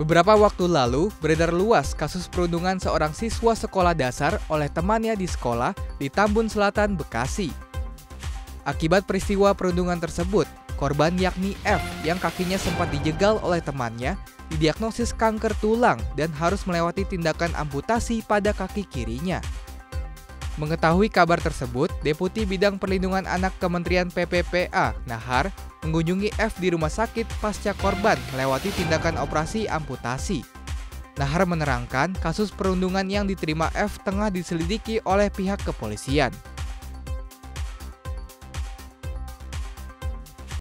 Beberapa waktu lalu, beredar luas kasus perundungan seorang siswa sekolah dasar oleh temannya di sekolah di Tambun Selatan, Bekasi. Akibat peristiwa perundungan tersebut, korban yakni F yang kakinya sempat dijegal oleh temannya didiagnosis kanker tulang dan harus melewati tindakan amputasi pada kaki kirinya. Mengetahui kabar tersebut, Deputi Bidang Perlindungan Anak Kementerian PPPA, Nahar, mengunjungi F di rumah sakit pasca korban melewati tindakan operasi amputasi. Nahar menerangkan kasus perundungan yang diterima F tengah diselidiki oleh pihak kepolisian.